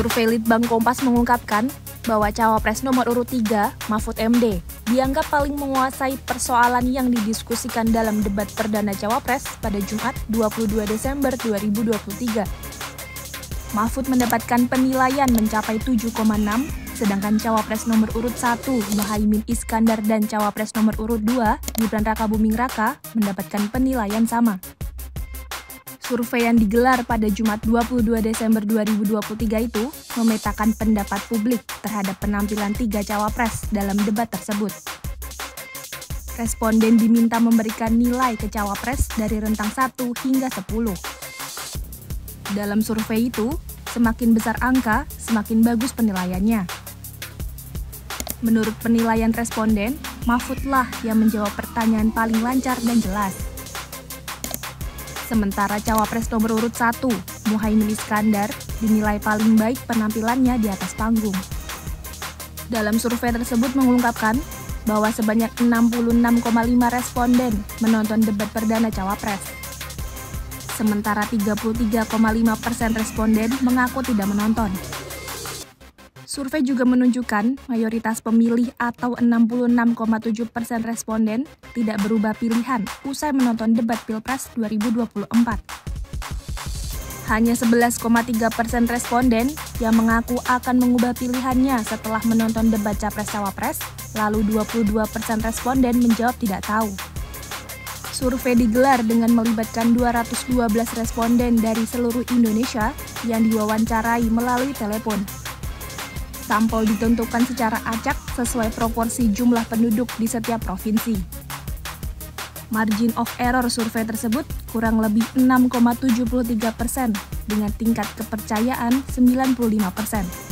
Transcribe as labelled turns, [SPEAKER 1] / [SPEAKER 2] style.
[SPEAKER 1] Survei Litbang Kompas mengungkapkan bahwa cawapres nomor urut 3, Mahfud MD, dianggap paling menguasai persoalan yang didiskusikan dalam debat perdana cawapres pada Jumat 22 Desember 2023. Mahfud mendapatkan penilaian mencapai 7,6, sedangkan cawapres nomor urut 1, Muhaimin Iskandar dan cawapres nomor urut 2, Gibran Raka Buming Raka, mendapatkan penilaian sama. Survei yang digelar pada Jumat 22 Desember 2023 itu memetakan pendapat publik terhadap penampilan tiga cawapres dalam debat tersebut. Responden diminta memberikan nilai ke cawapres dari rentang 1 hingga 10. Dalam survei itu, semakin besar angka, semakin bagus penilaiannya. Menurut penilaian responden, Mahfudlah yang menjawab pertanyaan paling lancar dan jelas. Sementara cawapres nomor urut 1, Muhaimin Iskandar, dinilai paling baik penampilannya di atas panggung. Dalam survei tersebut mengungkapkan bahwa sebanyak 66,5 responden menonton debat perdana cawapres. Sementara 33,5 persen responden mengaku tidak menonton. Survei juga menunjukkan mayoritas pemilih atau 66,7 persen responden tidak berubah pilihan usai menonton debat Pilpres 2024. Hanya 11,3 persen responden yang mengaku akan mengubah pilihannya setelah menonton debat Capres-Cawapres, lalu 22 persen responden menjawab tidak tahu. Survei digelar dengan melibatkan 212 responden dari seluruh Indonesia yang diwawancarai melalui telepon. Sampel ditentukan secara acak sesuai proporsi jumlah penduduk di setiap provinsi. Margin of error survei tersebut kurang lebih 6,73 persen dengan tingkat kepercayaan 95 persen.